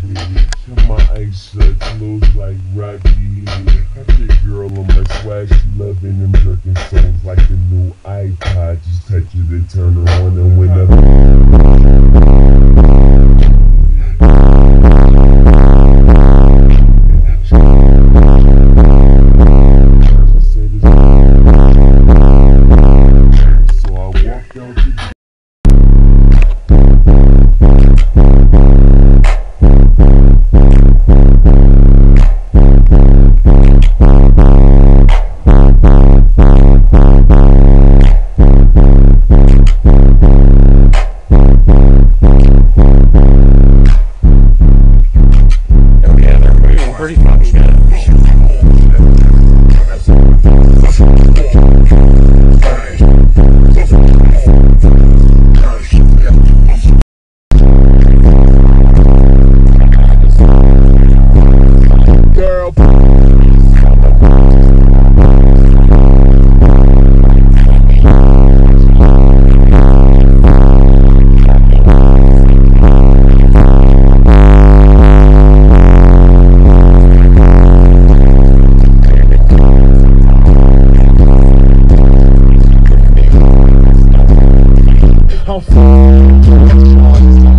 My ice shut, clothes like Rocky. Got that girl on my swag, loving them songs like the new iPod. Just touch it and turn on and when. 35. の。